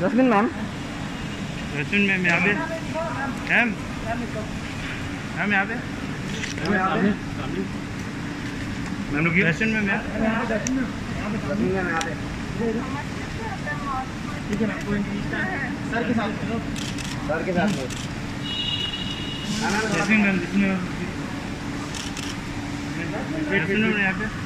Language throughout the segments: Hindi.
दस मिनट मैम? रेस्टोरेंट में यहाँ पे। मैम। मैम यहाँ पे। मैम रुकिए। रेस्टोरेंट में मैम ठीक है मैम सर के साथ सर के साथ रेस्टोरेंट मैम रेस्टोरेंट रेस्टोरेंट में यहाँ पे।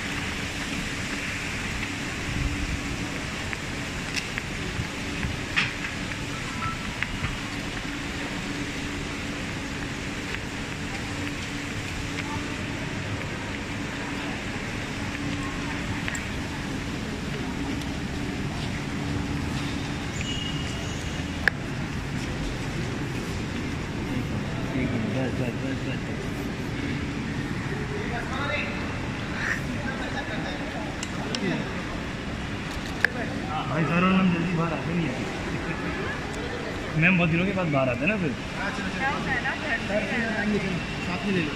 भाई सर और मैम जल्दी बाहर आते नहीं है। मैम बहुत दिनों के बाद बाहर आते ना फिर। साथ में ले लो।